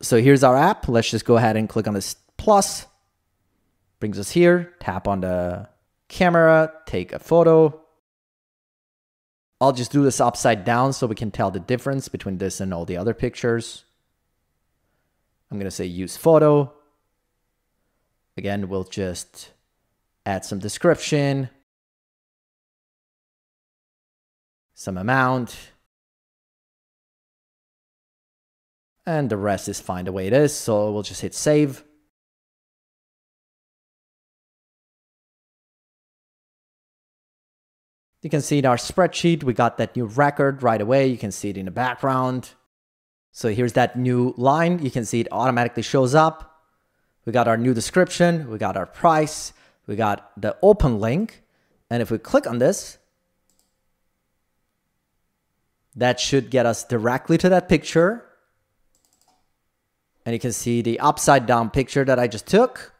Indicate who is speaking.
Speaker 1: So here's our app. Let's just go ahead and click on this plus. Brings us here. Tap on the camera, take a photo. I'll just do this upside down so we can tell the difference between this and all the other pictures. I'm going to say use photo. Again, we'll just add some description, some amount, and the rest is fine the way it is. So we'll just hit save. You can see in our spreadsheet, we got that new record right away. You can see it in the background. So here's that new line. You can see it automatically shows up. We got our new description. We got our price. We got the open link. And if we click on this, that should get us directly to that picture. And you can see the upside down picture that I just took.